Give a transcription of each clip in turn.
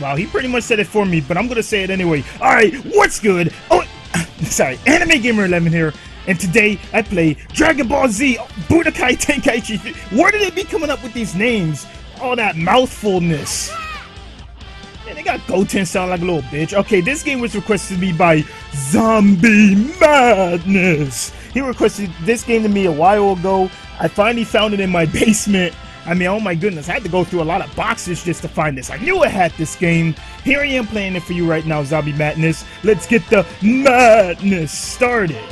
Wow, he pretty much said it for me, but I'm gonna say it anyway. Alright, what's good? Oh, sorry, Anime Gamer 11 here, and today I play Dragon Ball Z Budokai Tenkaichi. Where did they be coming up with these names? All that mouthfulness. Man, they got Goten sound like a little bitch. Okay, this game was requested to me by Zombie Madness. He requested this game to me a while ago. I finally found it in my basement I mean, oh my goodness, I had to go through a lot of boxes just to find this. I knew I had this game. Here I am playing it for you right now, Zombie Madness. Let's get the madness started.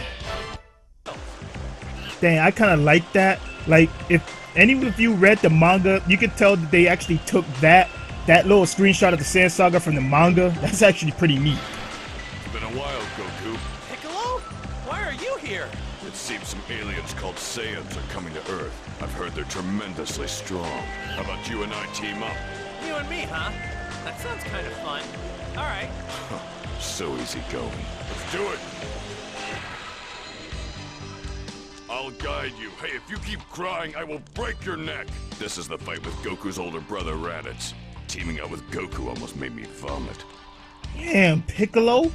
Dang, I kind of like that. Like, if any of you read the manga, you could tell that they actually took that that little screenshot of the Saiyan Saga from the manga. That's actually pretty neat. Seems some aliens called Saiyans are coming to Earth. I've heard they're tremendously strong. How about you and I team up? You and me, huh? That sounds kind of fun. All right. so easy going. Let's do it. I'll guide you. Hey, if you keep crying, I will break your neck. This is the fight with Goku's older brother, Raditz. Teaming up with Goku almost made me vomit. Damn, Piccolo?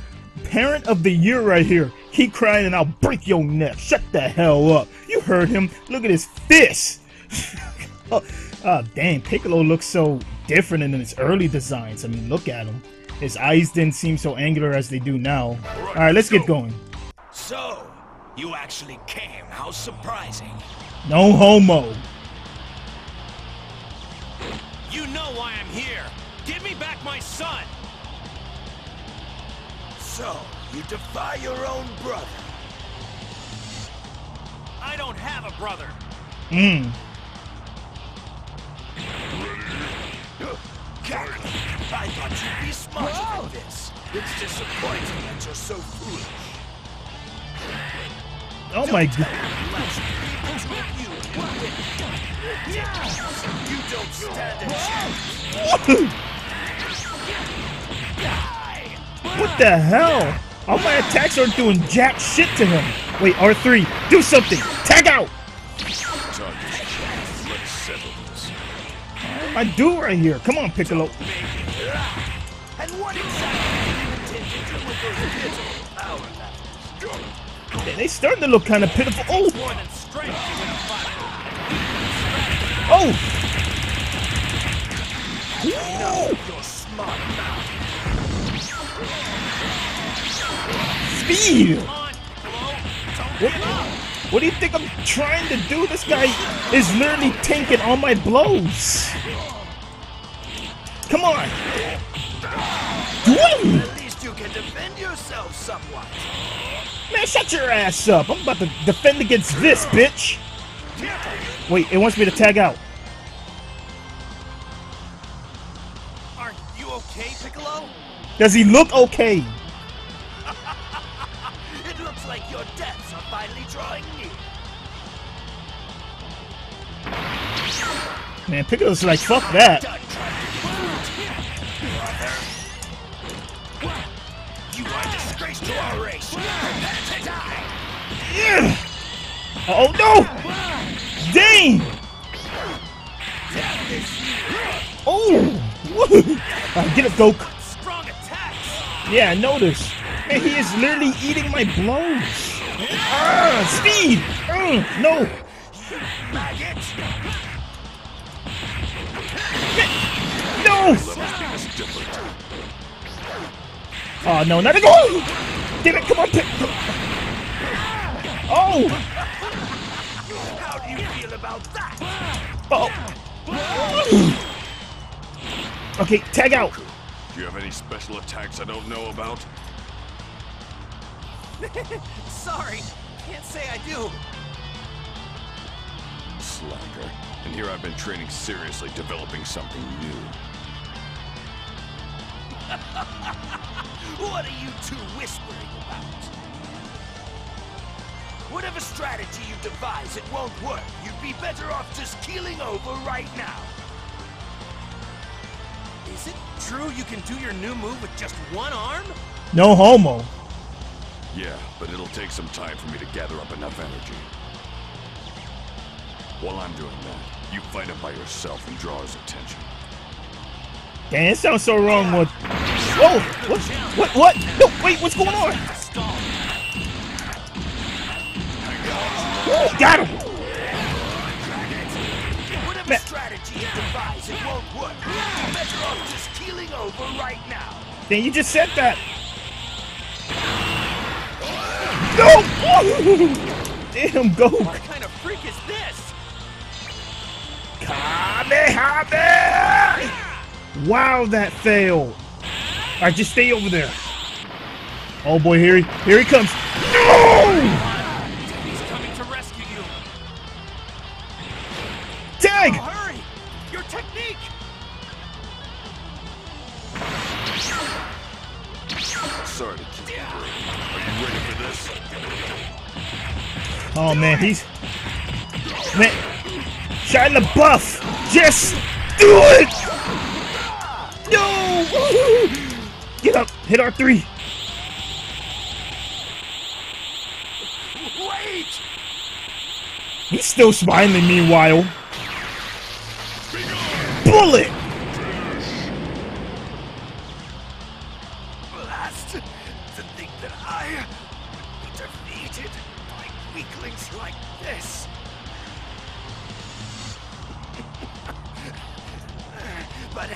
Parent of the year right here. Keep crying and I'll break your neck. Shut the hell up. You heard him. Look at his fist. oh, oh, dang. Piccolo looks so different in his early designs. I mean, look at him. His eyes didn't seem so angular as they do now. Alright, let's get going. So, you actually came. How surprising. No homo. So, you defy your own brother. I don't have a brother. Hmm. I thought you'd be smarter Whoa. than this. It's disappointing that you're so foolish. Oh don't my god. You don't stand a chance. What the hell? All my attacks aren't doing jack shit to him. Wait, R3, do something! Tag out! I do right here. Come on, Piccolo. Exactly They starting to look kind of pitiful. Oh! Oh! Speed! What, what do you think I'm trying to do? This guy is literally tanking all my blows. Come on. At least you can defend yourself somewhat. Man, shut your ass up. I'm about to defend against this, bitch. Wait, it wants me to tag out. Are you okay, Piccolo? Does he look okay? Like your debts are finally drawing near. Man, Piccolo's like, fuck that. You are a disgrace to our race. Prepare to die. Yeah. Oh no! Dang! Oh! Uh, get up, Goku. Yeah, I noticed. Man, he is literally eating my blows. Ah, speed! Uh, no! No! Oh, no, not again! Oh! Damn it, come on, pick! Oh! How do you feel about that? Oh! Okay, tag out! Do you have any special attacks I don't know about? Sorry, can't say I do. Slacker. And here I've been training seriously, developing something new. what are you two whispering about? Whatever strategy you devise, it won't work. You'd be better off just keeling over right now. Is it true you can do your new move with just one arm? No homo. Yeah, but it'll take some time for me to gather up enough energy. While I'm doing that, you fight him by yourself and draw his attention. Damn, it sounds so wrong. What? Whoa! What? What? What? No, wait, what's going on? Whoa, got him! Whatever strategy you devise, it won't work. You're better off just keeling over right now. Then you just said that. No! Damn, go! What kind of freak is this? Kamehameha! Wow, that failed. All right, just stay over there. Oh boy, here he, here he comes. No! He's coming to rescue you. Tag! Oh, hurry! Your technique! Sorry to keep you waiting. Are you ready for this? Oh man, he's man. Shine the buff. Just do it. No! Get up. Hit R three. Wait! He's still smiling. Meanwhile, bullet.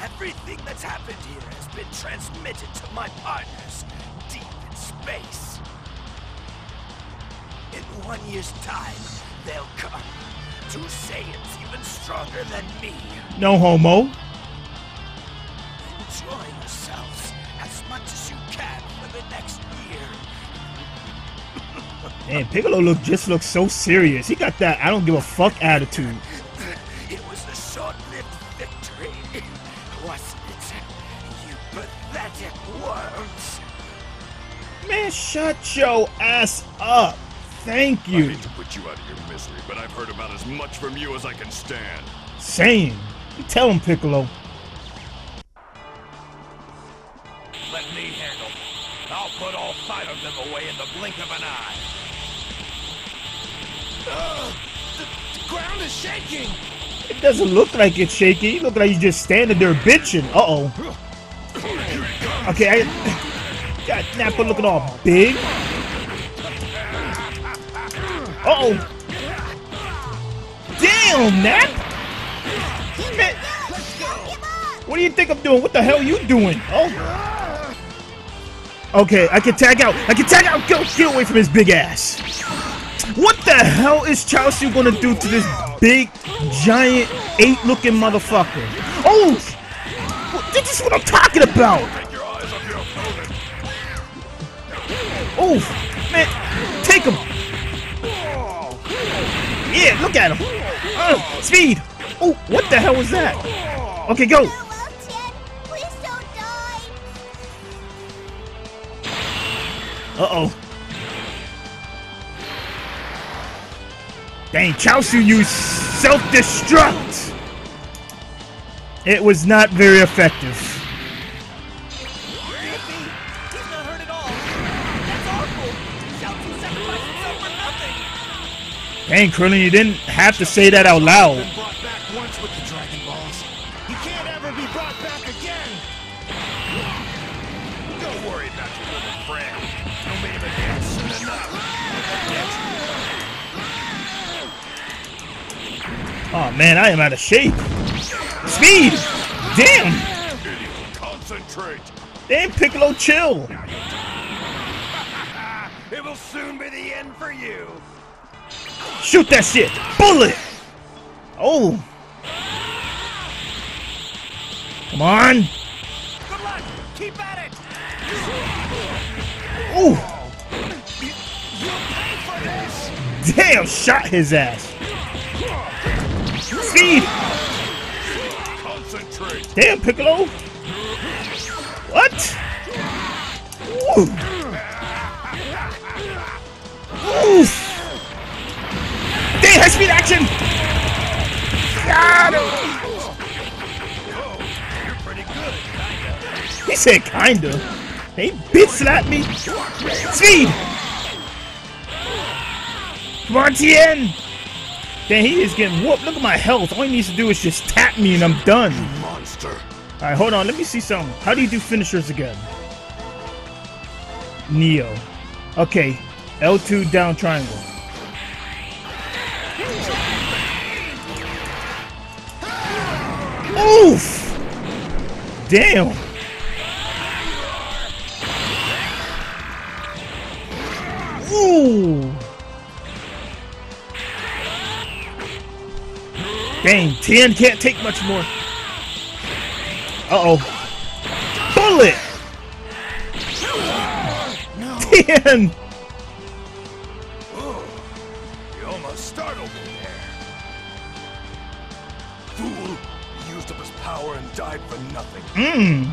Everything that's happened here has been transmitted to my partners deep in space. In one year's time, they'll come. Two Saiyans even stronger than me. No homo. Enjoy yourselves as much as you can for the next year. Man, Piccolo look just looks so serious. He got that I don't give a fuck attitude. Man, shut your ass up. Thank you. I you. hate to put you out of your misery, but I've heard about as much from you as I can stand. Same. You tell him, Piccolo. Let me handle. them. I'll put all five of them away in the blink of an eye. The ground is shaking. It doesn't look like it's shaking. It look like he's just standing there bitching. Uh oh. Okay, I. God, Nappa looking all big. Uh oh. Damn, Nap! Man, what do you think I'm doing? What the hell you doing? Oh. Okay, I can tag out. I can tag out. Go, get away from his big ass. What the hell is Chelsea gonna do to this big, giant, ape-looking motherfucker? Oh! This is what I'm talking about! Oh! Man, take him! Yeah, look at him! Uh, speed! Oh, what the hell was that? Okay, go! Uh-oh. Dang, Chiaotzu used self-destruct! It was not very effective. Dang, Krillin, you didn't have to say that out loud. Been brought back once with the Dragon Balls. He can't ever be brought back again. Don't worry about your little friend. He'll be able to dance soon enough. Oh man, I am out of shape. Speed! Damn! Concentrate. Damn, Piccolo, chill. It will soon be the end for you. Shoot that shit! Bullet! Oh! Come on! Good luck. Keep at it. Ooh! You'll pay for this. Damn, shot his ass. Speed! Concentrate. Damn, Piccolo! What? Ooh! Oof! Damn, high speed action! Got him! You're pretty good, kinda. He said kinda. They bitch slapped me. Speed! Come on, Tien! Damn, he is getting whooped. Look at my health. All he needs to do is just tap me and I'm done. Monster. Alright, hold on. Let me see something. How do you do finishers again? Neo. Okay. L2 down triangle. Oof! Damn! Ooh! Dang, Tien can't take much more. Uh-oh. Bullet! Tien! Power and died for nothing. Mmm.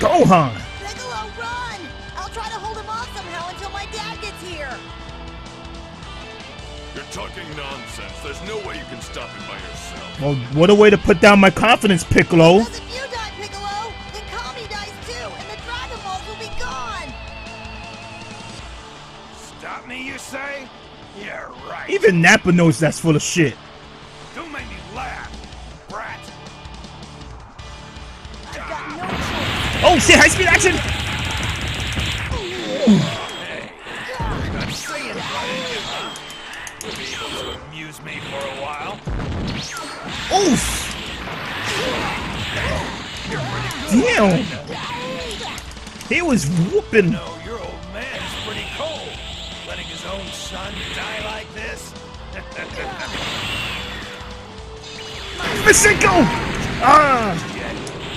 Gohan! Piccolo, run! I'll try to hold him off somehow until my dad gets here. You're talking nonsense. There's no way you can stop him by yourself. Well, what a way to put down my confidence, Piccolo. Because if you Piccolo, Even Nappa knows that's full of shit. Don't make me laugh, brat. I've got no choice. Oh shit, high speed action! I'm saying? You'll be able to amuse me for a while. Oof! Damn! He was whooping. No, your old man is pretty cold. Letting his own son die like this? Masenko! Ah!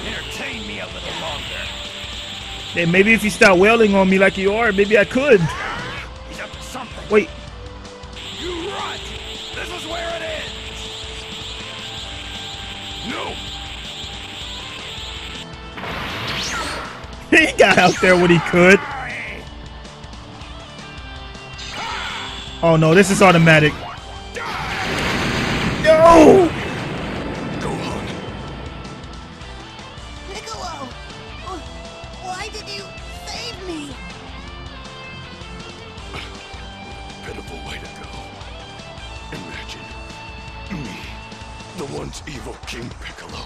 Entertain me a little longer. Hey, maybe if you start wailing on me like you are, maybe I could. He's up to something. Wait, You run! This is where it ends! No! he got out there when he could. Oh no, this is automatic. No! Gohan, Piccolo, why did you save me? pitiful way to go. Imagine me, the once evil King Piccolo,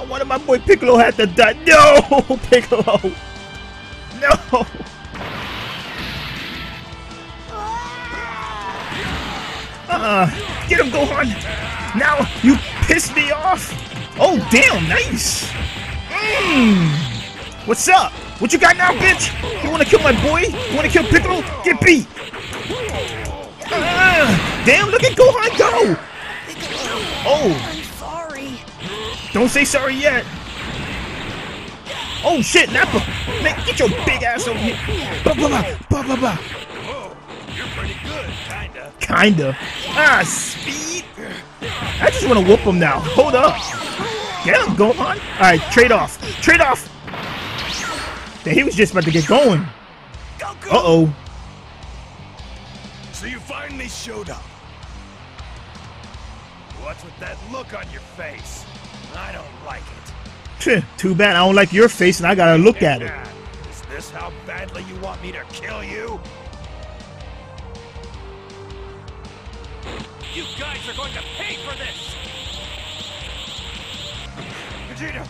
I wanted my boy Piccolo had to die. No, Piccolo. No. Uh, get him, Gohan. Now you pissed me off. Oh, damn, nice. Mmm. What's up? What you got now, bitch? You wanna kill my boy? You wanna kill Piccolo? Get beat. Ah, damn, look at Gohan go. Oh. Don't say sorry yet. Oh shit, Nappa! Man, get your big ass over here. Ba ba ba ba ba ba. Whoa, you're pretty good, kinda. Kinda. Ah, speed. I just want to whoop him now. Hold up. Get him, Gohan. All right, trade off. Trade off. Damn, he was just about to get going. Uh oh. So you finally showed up. What's with that look on your face? I don't like it. Too bad I don't like your face and I gotta look at it. Yeah. This how badly you want me to kill you? You guys are going to pay for this! Vegeta,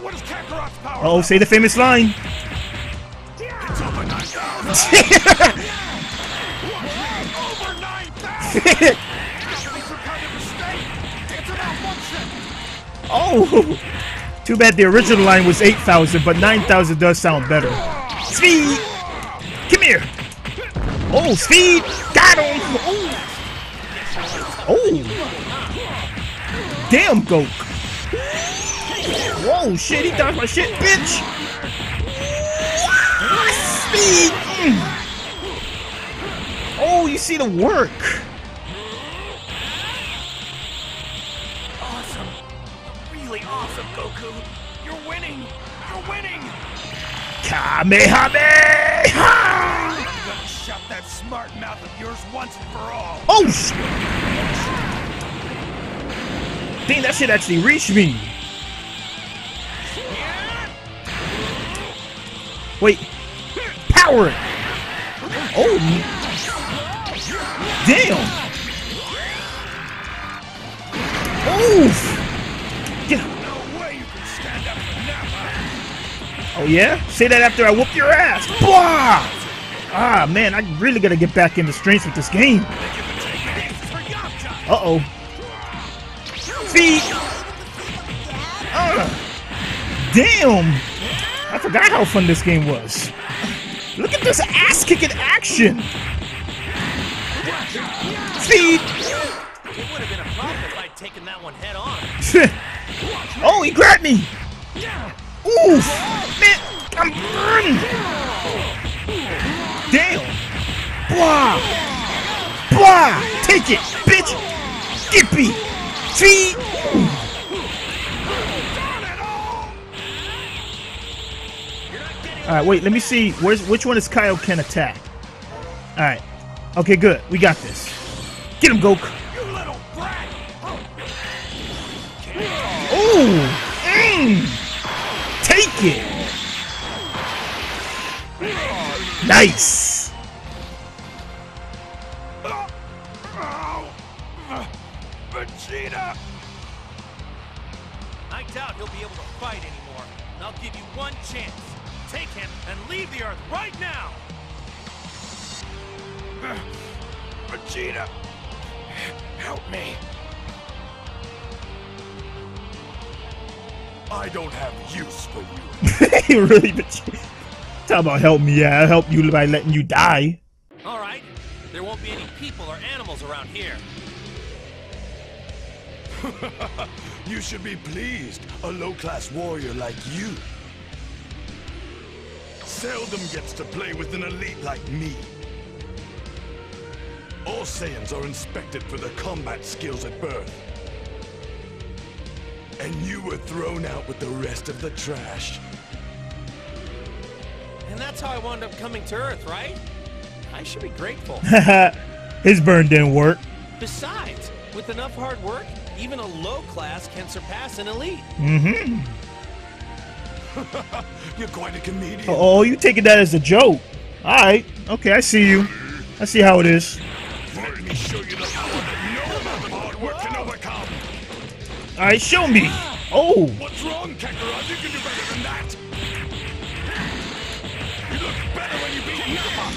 what is Kakarot's power? Oh, say the famous line. It's over 9,000! over 9,000! Oh. Too bad the original line was 8,000, but 9,000 does sound better. Speed! Come here! Oh, Speed! Got him! Oh! Oh! Damn, Goku! Whoa, shit, he dodged my shit, bitch! Speed! Mm. see the work. Kamehameha! I'm gonna shut that smart mouth of yours once and for all. Oh, shit! Dang, that shit actually reached me. Wait. Power. Oh. Damn. Oof. Oh yeah? Say that after I whoop your ass. Blah! Ah man, I really gotta get back into strength with this game. Uh oh. Feet. Uh. Damn. I forgot how fun this game was. Look at this ass kicking action. Feet. It would have been a problem if I'd taken that one head on. oh, he grabbed me. Oof. Man, I'm burning. Damn. Blah. Blah. Take it, bitch. Skippy. Feet. All right, wait. Let me see. Where's which one is can attack? All right. Okay, good. We got this. Get him, Goku. Ooh! Nice! Vegeta. I doubt he'll be able to fight anymore. I'll give you one chance. Take him and leave the Earth right now! Vegeta. Help me. I don't have use for you. he really Talk about help me, yeah. I'll help you by letting you die. All right. There won't be any people or animals around here. You should be pleased, a low-class warrior like you. Seldom gets to play with an elite like me. All Saiyans are inspected for their combat skills at birth. And you were thrown out with the rest of the trash. And that's how I wound up coming to Earth, right? I should be grateful. His burn didn't work. Besides, with enough hard work, even a low class can surpass an elite. Mm-hmm. You're quite a comedian. Oh, you taking that as a joke. Alright. Okay, I see you. I see how it is. Let me show you the power that no amount of hard work can overcome. Alright, show me. Oh. What's wrong, Kakarot? You can do better than that. You look better when you beat Nappa.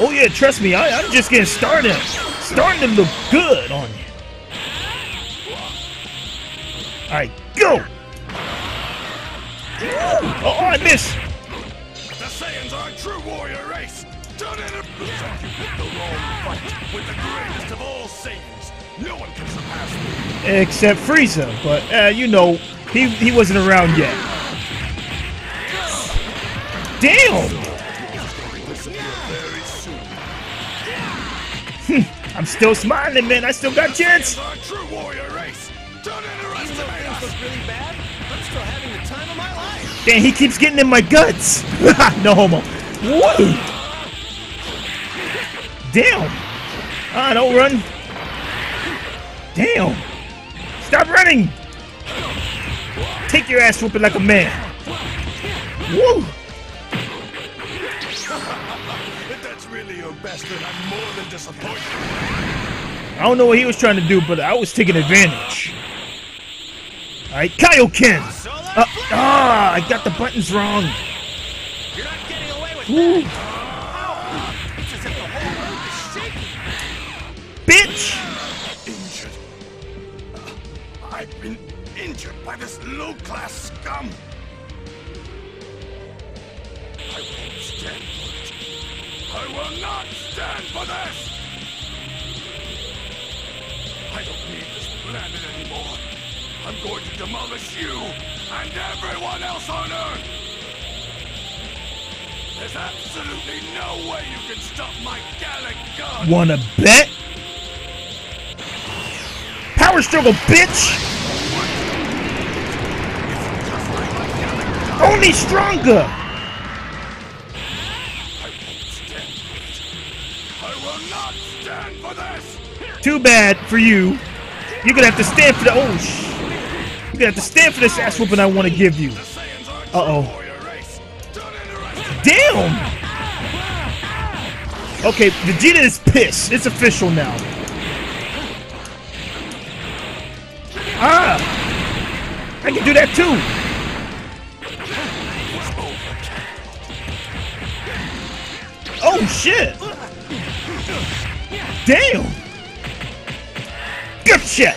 Oh yeah, trust me, I, I'm just getting started. Starting to look good on you. Alright, go! Oh, oh I missed! The Saiyans are a true warrior race. Don't it represent you picked the wrong fight with the greatest of all. No one can surpass me. Except Frieza, but uh, you know, he he wasn't around yet. Damn! I'm still smiling, man. I still got chance. True warrior race. Don't underestimate us. look really bad, I'm still having the time of my life. Damn, he keeps getting in my guts. no homo. Woo! Damn! Ah, don't run. Damn! Stop running! Take your ass whooping like a man. Woo! If that's really your best, then I'm more than disappointed. I don't know what he was trying to do, but I was taking advantage. Alright, Kaioken! Uh, ah, I got the buttons wrong. You're not getting away with Ooh, that. It's injured by this low-class scum. I won't stand for it. I will not stand for this! I don't need this planet anymore. I'm going to demolish you and everyone else on Earth! There's absolutely no way you can stop my Galick Gun! Wanna bet? Power struggle, bitch! Only stronger! Too bad for you. You're gonna have to stand for the. Oh, sh. You're gonna have to stand for this ass whooping I want to give you. Don't underestimate Damn! Okay, Vegeta is pissed. It's official now. Ah! I can do that too! Oh shit! Damn! Good shit!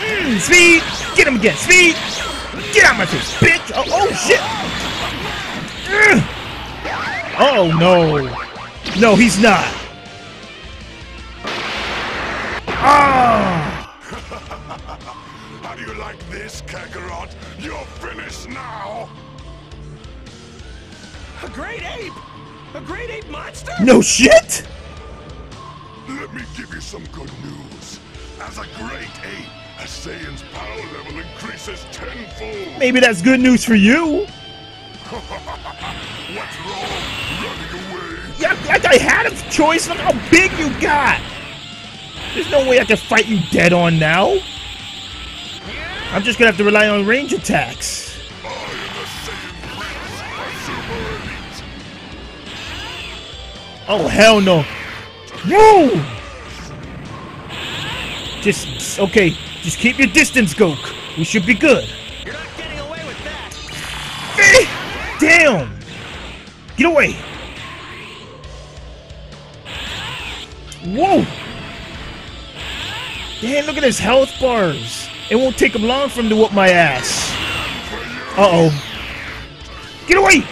Mm, speed! Get him again! Speed! Get out my face, bitch! Oh, oh shit! Oh no! No, he's not! Ah! A great ape! A great ape monster? No shit! Let me give you some good news. As a great ape, a Saiyan's power level increases tenfold. Maybe that's good news for you. What's wrong? Running away? Yeah, like I had a choice. Look how big you got. There's no way I can fight you dead on now. I'm just gonna have to rely on range attacks. Oh hell no! Woo! Just okay. Just keep your distance, Goku. We should be good. You're not getting away with that. Eh, Damn! Get away! Whoa! Damn, look at his health bars. It won't take him long for him to whoop my ass. Uh oh. Get away!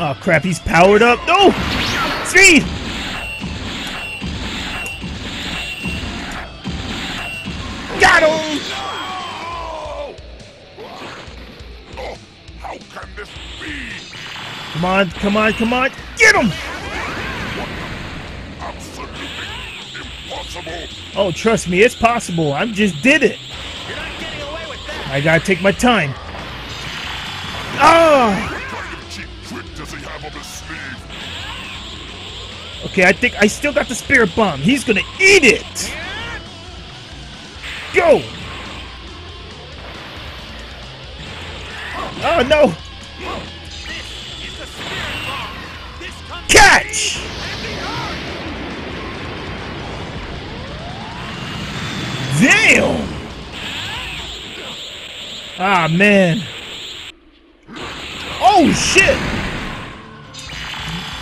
Oh crap, he's powered up. No! Speed! Got him! Oh! Oh, how can this be? Come on, come on, come on. Get him! Oh, trust me, it's possible. I just did it. I gotta take my time. Ah! Okay, I think I still got the spirit bomb. He's gonna eat it. Go! Oh no! Catch! Damn! Ah man! Oh shit!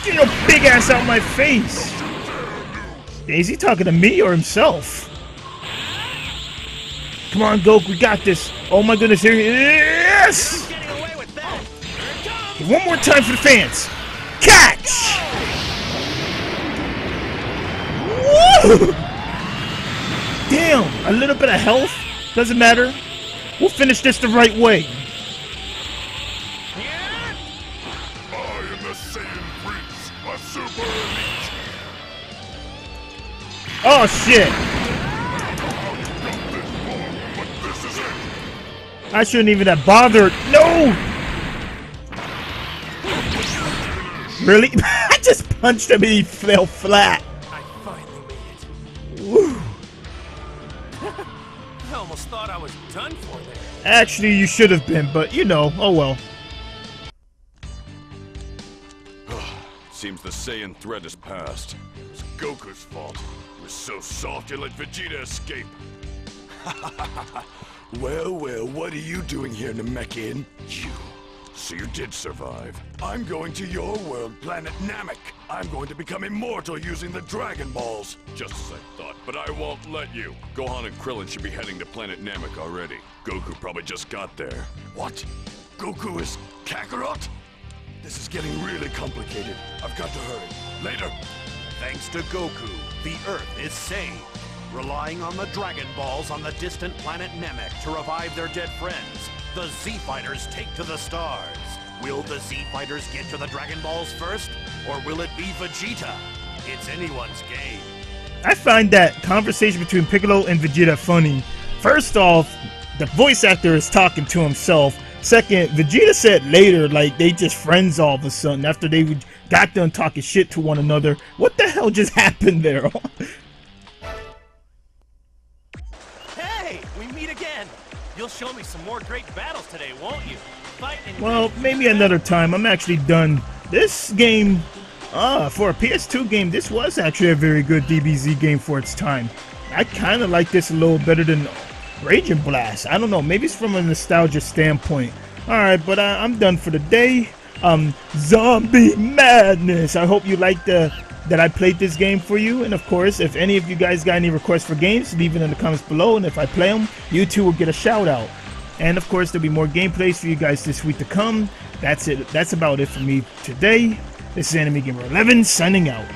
Get your big ass out my face! Is he talking to me or himself? Come on, Goku, we got this. Oh my goodness, here it comes. One more time for the fans. Catch! Woo! Damn, a little bit of health. Doesn't matter. We'll finish this the right way. Oh shit! But this is it. I shouldn't even have bothered. No! Really? I just punched him and he fell flat. I finally made it. Woo. I almost thought I was done for there. Actually, you should have been, but you know, oh well. Seems the Saiyan threat is past. It's Goku's fault. Was so soft you let Vegeta escape. well, well, what are you doing here, Namekian? You. So you did survive. I'm going to your world, planet Namek. I'm going to become immortal using the Dragon Balls. Just as I thought, but I won't let you. Gohan and Krillin should be heading to planet Namek already. Goku probably just got there. What? Goku is Kakarot? This is getting really complicated. I've got to hurry. Later. Thanks to Goku, the Earth is saved. Relying on the Dragon Balls on the distant planet Namek to revive their dead friends, the Z Fighters take to the stars. Will the Z Fighters get to the Dragon Balls first, or will it be Vegeta? It's anyone's game. I find that conversation between Piccolo and Vegeta funny. First off, the voice actor is talking to himself. Second, Vegeta said later, like they just friends all of a sudden after they would- got done talking shit to one another. What the hell just happened there? Hey, we meet again. You'll show me some more great battles today, won't you? Well, maybe another time. I'm actually done. This game, uh, for a PS2 game, this was actually a very good DBZ game for its time. I kind of like this a little better than Raging Blast. I don't know, maybe it's from a nostalgia standpoint. Alright, but uh, I'm done for the day. Um, Zombie Madness. I hope you liked the that I played this game for you. And of course, if any of you guys got any requests for games, leave it in the comments below. And if I play them, you two will get a shout out. And of course, there'll be more gameplays for you guys this week to come. That's it. That's about it for me today. This is Anime Gamer 11 signing out.